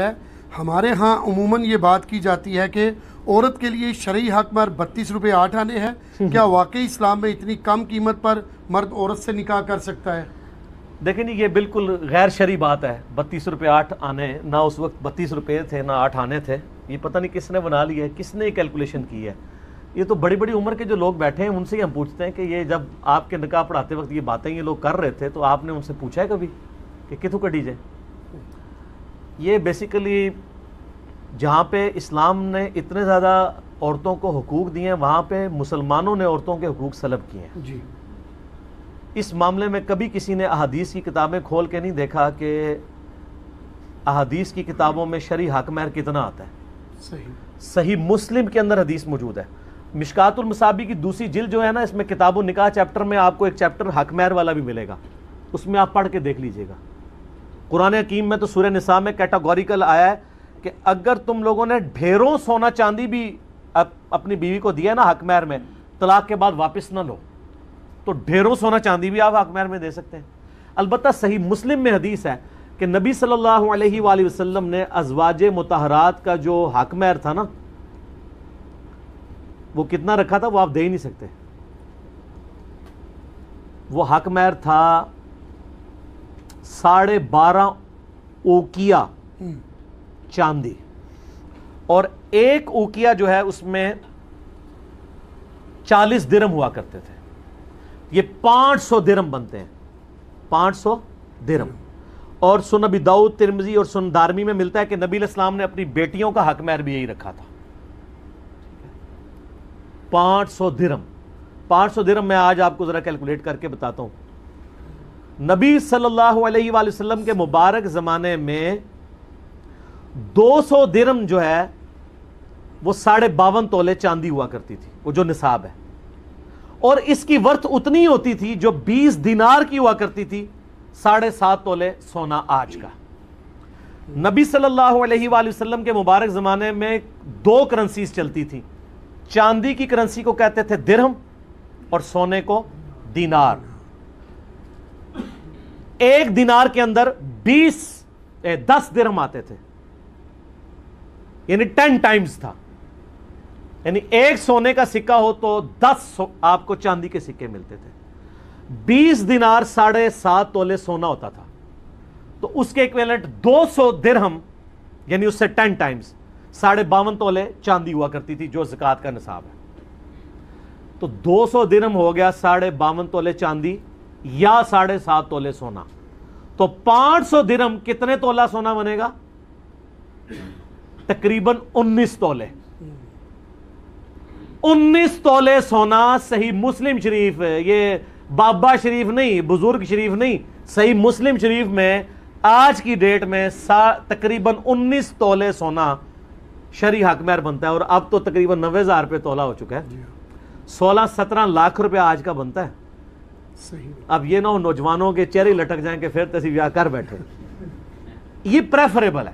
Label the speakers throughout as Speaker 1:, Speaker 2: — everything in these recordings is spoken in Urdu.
Speaker 1: ہے۔ ہمارے ہاں عموماً یہ بات کی جاتی ہے کہ عورت کے لیے شرعی حق مر بتیس روپے آٹھ آنے ہیں۔ کیا واقعی اسلام میں اتنی کم قیمت پر مرد عورت سے نکاح کر سکتا ہے؟
Speaker 2: دیکھیں جی یہ بالکل غیر شرعی بات ہے۔ بتیس روپے آٹھ آنے نہ اس وقت بتیس روپے تھے نہ آٹھ آنے تھے۔ یہ پتہ نہیں کس نے بنا لیا ہے کس نے یہ کیلکولیشن کی ہے۔ یہ تو بڑی بڑی عمر کے جو لوگ بیٹھے ہیں ان سے ہی ہم پوچھتے ہیں کہ یہ جب آپ کے نکاح پڑھاتے وقت یہ باتیں یہ لوگ کر رہے تھے تو آپ نے ان سے پوچھا ہے کبھی کہ کتوں کٹی جائے یہ بیسیکلی جہاں پہ اسلام نے اتنے زیادہ عورتوں کو حقوق دیے ہیں وہاں پہ مسلمانوں نے عورتوں کے حقوق سلب کیے ہیں۔
Speaker 1: جی۔
Speaker 2: اس معاملے میں کبھی کسی نے احادیث کی کتابیں کھول کے نہیں دیکھا کہ احادیث کی کتابوں میں شرعی حق مہر کتنا آتا ہے۔
Speaker 1: صحیح۔
Speaker 2: صحیح مسلم کے اندر حدیث موجود ہے۔ مشکات المصابی کی دوسری جلد جو ہے نا اس میں کتاب و نکاح چیپٹر میں آپ کو ایک چیپٹر حق مہر والا بھی ملے گا۔ اس میں آپ پڑھ کے دیکھ لیجیے گا۔ قرآن حکیم میں تو سورہ نساء میں کیٹاگوریکل آیا ہے کہ اگر تم لوگوں نے ڈھیروں سونا چاندی بھی اپنی بیوی کو دیا نا حق مہر میں، طلاق کے بعد واپس نہ لو، تو ڈھیروں سونا چاندی بھی آپ حق مہر میں دے سکتے ہیں۔ البتہ صحیح مسلم میں حدیث ہے کہ نبی صلی اللہ علیہ وآلہ وسلم نے ازواج متحرات کا جو حق مہر تھا نا، وہ کتنا رکھا تھا؟ وہ آپ دے ہی نہیں سکتے۔ وہ حق مہر تھا ساڑھے بارہ اوکیا چاندی۔ اور ایک اوکیا جو ہے اس میں چالیس درم ہوا کرتے تھے۔ یہ پانچ سو درم بنتے ہیں۔ پانچ سو درم۔ اور سن نبی داؤد ترمزی اور سن دارمی میں ملتا ہے کہ نبی علیہ السلام نے اپنی بیٹیوں کا حق مہر بھی یہی رکھا تھا۔ پانچ سو درم۔ پانچ سو درم میں آج آپ کو ذرا کیلکولیٹ کر کے بتاتا ہوں۔ نبی صلی اللہ علیہ وآلہ وسلم کے مبارک زمانے میں دو سو درم جو ہے، وہ ساڑھے باون تولے چاندی ہوا کرتی تھی، وہ جو نصاب ہے۔ اور اس کی ورت اتنی ہوتی تھی، جو بیس دینار کی ہوا کرتی تھی، ساڑھے سات تولے سونا آج کا۔ نبی صلی اللہ علیہ وآلہ وسلم کے مبارک زمانے میں دو کرنسیز چلتی تھی چاندی کی کرنسی کو کہتے تھے درہم اور سونے کو دینار۔ ایک دینار کے اندر بیس دس درہم آتے تھے۔ یعنی ٹین ٹائمز تھا۔ یعنی ایک سونے کا سکہ ہو تو دس آپ کو چاندی کے سکے ملتے تھے۔ بیس دینار ساڑھے سات تولے سونا ہوتا تھا۔ تو اس کے ایکویلنٹ دو سو درہم یعنی اس سے ٹین ٹائمز، ساڑھے باون تولے چاندی ہوا کرتی تھی، جو زکاة کا نصاب ہے۔ تو دو سو درہم ہو گیا، ساڑھے باون تولے چاندی یا ساڑھے سات تولے سونا۔ تو پانچ سو درہم کتنے تولہ سونا بنے گا؟ تقریباً انیس تولے۔ انیس تولے سونا صحیح مسلم شریف یہ بابا شریف نہیں بزرگ شریف نہیں صحیح مسلم شریف میں آج کی ڈیٹ میں تقریباً انیس تولے سونا شری حق مہر بنتا ہے اور اب تو تقریباً نوے ہزار روپے تولا ہو چکا ہے۔ جی۔ سولہ سترہ لاکھ روپے آج کا بنتا ہے۔ صحیح اب یہ نہ ہو نوجوانوں کے چہرے لٹک جائیں کہ پھر تصویر کر بیٹھے۔ یہ پریفریبل ہے۔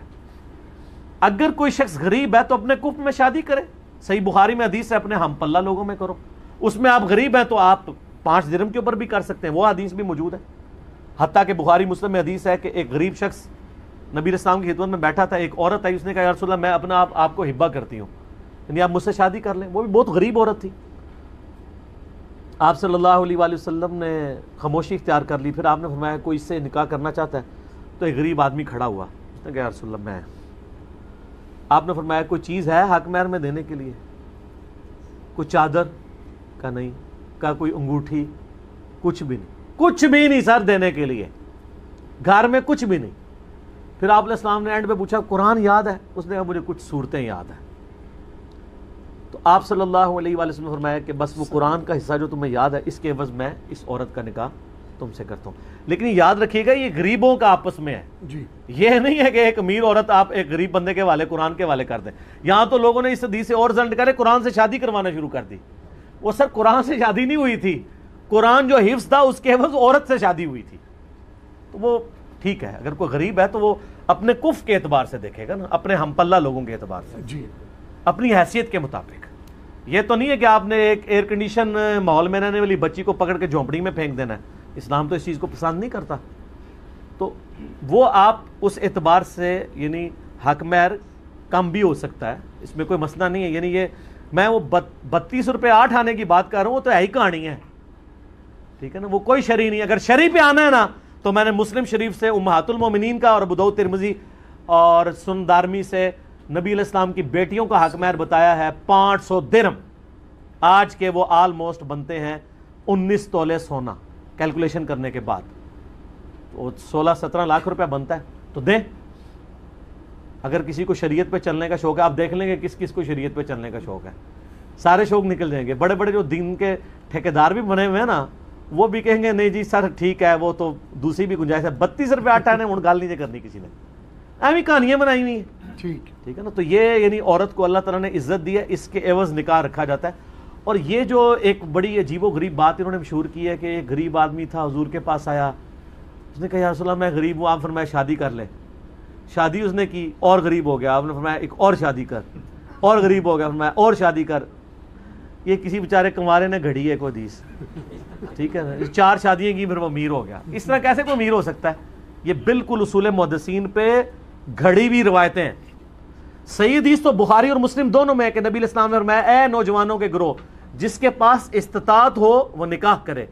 Speaker 2: اگر کوئی شخص غریب ہے تو اپنے کف میں شادی کرے۔ صحیح بخاری میں حدیث ہے، اپنے ہم پلہ لوگوں میں کرو۔ اس میں آپ غریب ہیں تو آپ پانچ درم کے اوپر بھی کر سکتے ہیں۔ وہ حدیث بھی موجود ہے۔ حتیٰ کہ بخاری مسلم میں حدیث ہے کہ ایک غریب شخص نبی السلام کی خدمت میں بیٹھا تھا، ایک عورت آئی، اس نے کہا، یا رسول اللہ، میں اپنا آپ آپ کو ہبا کرتی ہوں۔ یعنی آپ مجھ سے شادی کر لیں۔ وہ بھی بہت غریب عورت تھی۔ آپ صلی اللہ علیہ وآلہ وسلم نے خاموشی اختیار کر لی، پھر آپ نے فرمایا کوئی اس سے نکاح کرنا چاہتا ہے تو ایک غریب آدمی کھڑا ہوا۔ اس نے کہا رسول اللہ، میں آپ نے فرمایا کوئی چیز ہے حق مہر میں دینے کے لیے؟ کوئی چادر؟ کا نہیں۔ کا کوئی انگوٹھی؟ کچھ بھی نہیں۔ کچھ بھی نہیں سر دینے کے لیے۔ گھر میں کچھ بھی نہیں۔ پھر آپ علیہ السلام نے اینڈ پہ پوچھا، قرآن یاد ہے؟ اس نے کہا، مجھے کچھ صورتیں یاد ہیں۔ تو آپ صلی اللہ علیہ وآلہ وسلم نے فرمایا کہ بس وہ قرآن کا حصہ جو تمہیں یاد ہے اس کے عوض میں اس عورت کا نکاح تم سے کرتا ہوں۔ لیکن یاد رکھیے گا یہ غریبوں کا آپس میں ہے۔ جی۔ یہ نہیں ہے کہ ایک امیر عورت آپ ایک غریب بندے کے والے قرآن کے والے کر دیں۔ یہاں تو لوگوں نے اس حدیث سے اور زلٹ کرے قرآن سے شادی کروانا شروع کر دی۔ وہ سر قرآن سے شادی نہیں ہوئی تھی۔ قرآن جو حفظ تھا اس کے عوض عورت سے شادی ہوئی تھی۔ تو وہ ٹھیک ہے اگر کوئی غریب ہے تو وہ اپنے کف کے اعتبار سے دیکھے گا نا اپنے ہم پلہ لوگوں کے اعتبار سے۔ جی۔ اپنی حیثیت کے مطابق۔ یہ تو نہیں ہے کہ آپ نے ایک ایئر کنڈیشن ماحول میں رہنے والی بچی کو پکڑ کے جھونپڑی میں پھینک دینا ہے۔ اسلام تو اس چیز کو پسند نہیں کرتا۔ تو وہ آپ اس اعتبار سے یعنی حق مہر کم بھی ہو سکتا ہے۔ اس میں کوئی مسئلہ نہیں ہے۔ یعنی یہ میں وہ بتیس روپے آٹھ آنے کی بات کر رہا ہوں، وہ تو ہے ہی کہانی ہے۔ ٹھیک ہے نا؟ وہ کوئی شرعی نہیں اگر شرعی پہ آنا ہے نا، تو میں نے مسلم شریف سے امہات المومنین کا اور بدو ترمزی اور سندارمی سے نبی علیہ السلام کی بیٹیوں کا حق مہر بتایا ہے، پانچ سو درم۔ آج کے وہ آلموسٹ بنتے ہیں انیس تولے سونا۔ کیلکولیشن کرنے کے بعد۔ وہ سولہ سترہ لاکھ روپے بنتا ہے۔ تو دیں۔ اگر کسی کو شریعت پہ چلنے کا شوق ہے، آپ دیکھ لیں گے کس کس کو شریعت پہ چلنے کا شوق ہے۔ سارے شوق نکل جائیں گے۔ بڑے بڑے جو دین کے ٹھیکیدار بھی بنے ہوئے ہیں نا، وہ بھی کہیں گے، نہیں جی سر ٹھیک ہے، وہ تو دوسری بھی گنجائش ہے۔ بتیس روپے آٹھ آنے گال نہیں کرنی کسی نے۔ ایوی کہانیاں بنائی ہوئی ہیں۔
Speaker 1: ٹھیک۔
Speaker 2: ٹھیک ہے نا؟ تو یہ یعنی عورت کو اللہ تعالیٰ نے عزت دی ہے اس کے عوض نکاح رکھا جاتا ہے۔ اور یہ جو ایک بڑی عجیب و غریب بات انہوں نے مشہور کی ہے کہ ایک غریب آدمی تھا حضور کے پاس آیا۔ اس نے کہا یا رسول اللہ میں غریب ہوں آپ فرمایا شادی کر لے شادی اس نے کی اور غریب ہو گیا۔ آپ نے فرمایا ایک اور شادی کر۔ اور غریب ہو گیا۔ فرمایا اور شادی کر۔ یہ کسی بیچارے کمارے نے گھڑی ہے کوئی حدیث ٹھیک ہے نا؟ چار شادیاں کی پھر وہ امیر ہو گیا۔ اس طرح کیسے کوئی امیر ہو سکتا ہے؟ یہ بالکل اصول محدثین پہ گھڑی بھی روایتیں ہیں۔ صحیح حدیث تو بخاری اور مسلم دونوں میں کہ نبی الاسلام نے فرمایا، اے نوجوانوں کے گروہ، جس کے پاس استطاعت ہو، وہ نکاح کرے۔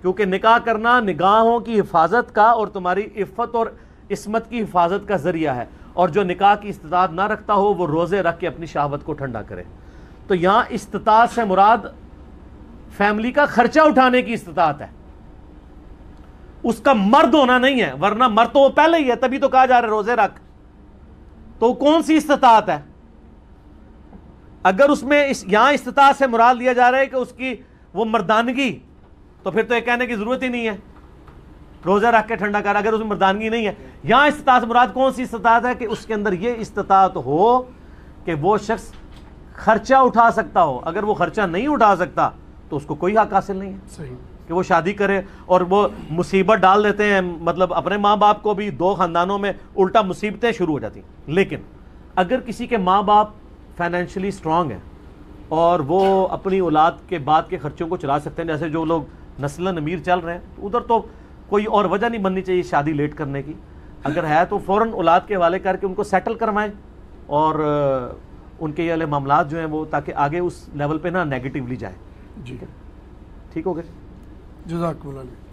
Speaker 2: کیونکہ نکاح کرنا نگاہوں کی حفاظت کا اور تمہاری عفت اور عصمت کی حفاظت کا ذریعہ ہے۔ اور جو نکاح کی استطاعت نہ رکھتا ہو، وہ روزے رکھ کے اپنی شہوت کو ٹھنڈا کرے۔ تو یہاں استطاعت سے مراد فیملی کا خرچہ اٹھانے کی استطاعت ہے۔ اس کا مرد ہونا نہیں ہے، ورنہ مرد تو وہ پہلے ہی ہے، تبھی تو کہا جا رہا ہے روزے رکھ۔ تو کون سی استطاعت ہے؟ اگر اس میں اس یہاں استطاعت سے مراد لیا جا رہا ہے کہ اس کی وہ مردانگی، تو پھر تو یہ کہنے کی ضرورت ہی نہیں ہے۔ روزہ رکھ کے ٹھنڈا کر، اگر اس میں مردانگی نہیں ہے۔ یہاں استطاعت سے مراد کون سی استطاعت ہے کہ اس کے اندر یہ استطاعت ہو کہ وہ شخص خرچہ اٹھا سکتا ہو۔ اگر وہ خرچہ نہیں اٹھا سکتا، تو اس کو کوئی حق حاصل نہیں ہے۔
Speaker 1: صحیح۔
Speaker 2: کہ وہ شادی کرے اور وہ مصیبت ڈال دیتے ہیں۔ مطلب اپنے ماں باپ کو بھی دو خاندانوں میں الٹا مصیبتیں شروع ہو جاتی۔ ہیں لیکن اگر کسی کے ماں باپ فائنینشلی سٹرونگ ہیں اور وہ اپنی اولاد کے بعد کے خرچوں کو چلا سکتے ہیں جیسے جو لوگ نسل امیر چل رہے ہیں ادھر تو کوئی اور وجہ نہیں بننی چاہیے شادی لیٹ کرنے کی۔ اگر ہے تو فوراً اولاد کے حوالے کر کے ان کو سیٹل کروائیں اور ان کے یہ والے معاملات جو ہیں وہ تاکہ آگے اس لیول پہ نا نیگیٹیولی جائیں۔
Speaker 1: جی۔
Speaker 2: ٹھیک ہو گئے؟
Speaker 1: جزاک اللہ